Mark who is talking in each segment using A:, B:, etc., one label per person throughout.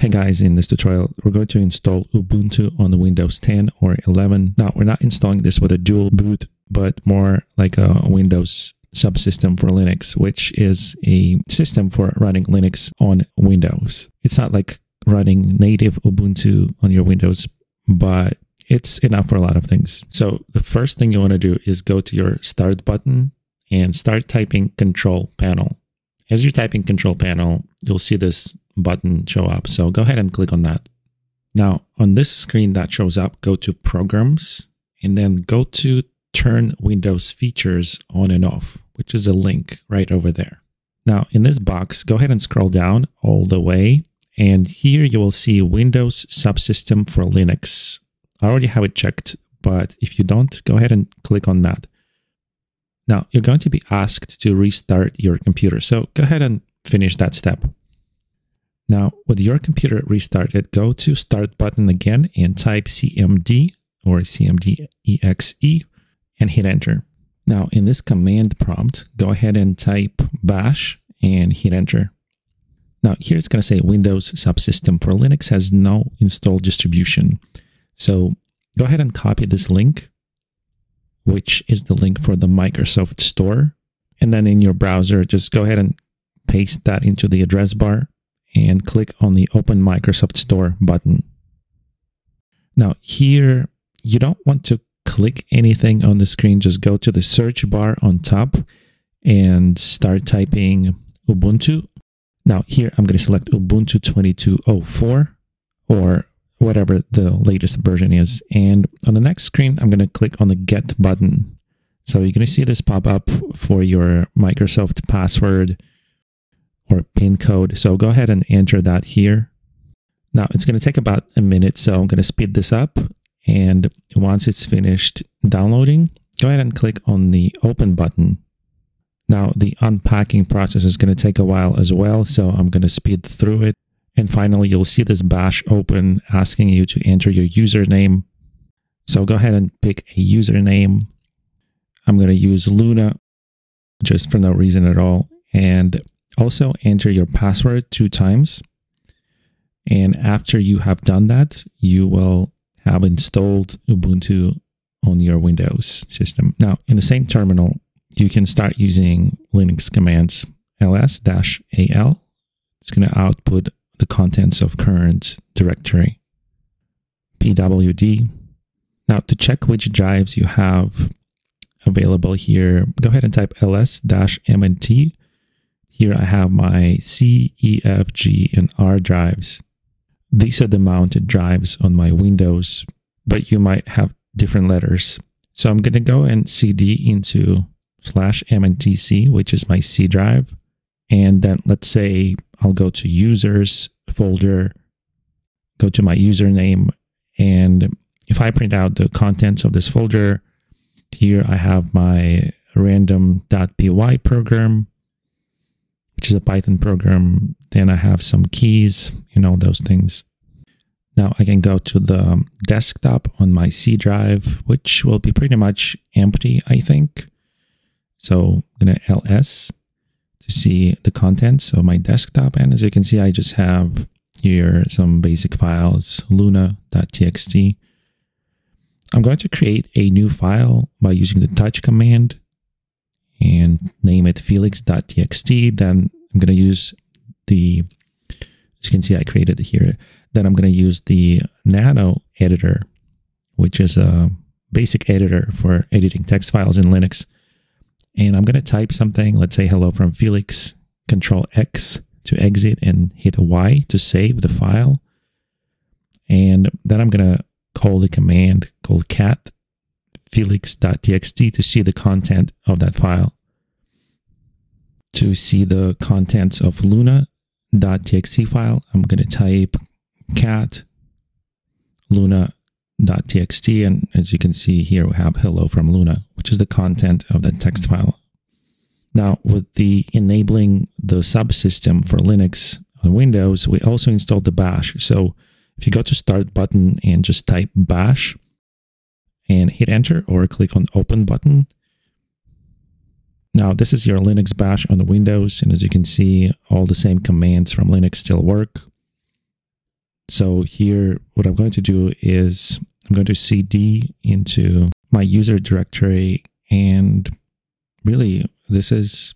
A: Hey guys, in this tutorial, we're going to install Ubuntu on the Windows 10 or 11. Now, we're not installing this with a dual boot, but more like a Windows subsystem for Linux, which is a system for running Linux on Windows. It's not like running native Ubuntu on your Windows, but it's enough for a lot of things. So the first thing you want to do is go to your start button and start typing control panel. As you're typing control panel, you'll see this button show up. So go ahead and click on that. Now on this screen that shows up, go to programs and then go to turn Windows features on and off, which is a link right over there. Now in this box, go ahead and scroll down all the way. And here you will see Windows subsystem for Linux. I already have it checked, but if you don't, go ahead and click on that. Now you're going to be asked to restart your computer. So go ahead and finish that step. Now, with your computer restarted, go to Start button again and type CMD or CMD-EXE and hit Enter. Now, in this command prompt, go ahead and type bash and hit Enter. Now, here it's going to say Windows subsystem for Linux has no installed distribution. So go ahead and copy this link, which is the link for the Microsoft Store. And then in your browser, just go ahead and paste that into the address bar and click on the Open Microsoft Store button. Now here, you don't want to click anything on the screen, just go to the search bar on top and start typing Ubuntu. Now here, I'm going to select Ubuntu 2204 or whatever the latest version is. And on the next screen, I'm going to click on the Get button. So you're going to see this pop up for your Microsoft password or pin code. So go ahead and enter that here. Now it's going to take about a minute, so I'm going to speed this up. And once it's finished downloading, go ahead and click on the open button. Now the unpacking process is going to take a while as well, so I'm going to speed through it. And finally, you'll see this bash open asking you to enter your username. So go ahead and pick a username. I'm going to use Luna just for no reason at all. And also enter your password two times. And after you have done that, you will have installed Ubuntu on your Windows system. Now, in the same terminal, you can start using Linux commands ls-al. It's going to output the contents of current directory. pwd. Now, to check which drives you have available here, go ahead and type ls-mnt here I have my C, E, F, G, and R drives. These are the mounted drives on my Windows, but you might have different letters. So I'm going to go and CD into slash MNTC, which is my C drive. And then let's say I'll go to users folder, go to my username. And if I print out the contents of this folder, here I have my random.py program which is a Python program. Then I have some keys, you know, those things. Now I can go to the desktop on my C drive, which will be pretty much empty, I think. So I'm going to ls see the contents of my desktop. And as you can see, I just have here some basic files, luna.txt. I'm going to create a new file by using the touch command and name it felix.txt. Then I'm going to use the, as you can see, I created it here. Then I'm going to use the Nano editor, which is a basic editor for editing text files in Linux. And I'm going to type something, let's say hello from Felix, control X to exit and hit Y to save the file. And then I'm going to call the command called cat felix.txt to see the content of that file. To see the contents of luna.txt file, I'm going to type cat luna.txt and as you can see here we have hello from Luna, which is the content of that text file. Now with the enabling the subsystem for Linux on Windows, we also installed the bash. So if you go to start button and just type bash, and hit enter or click on open button. Now this is your Linux bash on the Windows and as you can see all the same commands from Linux still work. So here, what I'm going to do is I'm going to cd into my user directory and really this is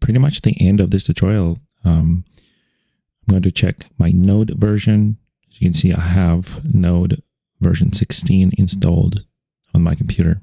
A: pretty much the end of this tutorial. Um, I'm going to check my node version. As you can see, I have node version 16 installed on my computer.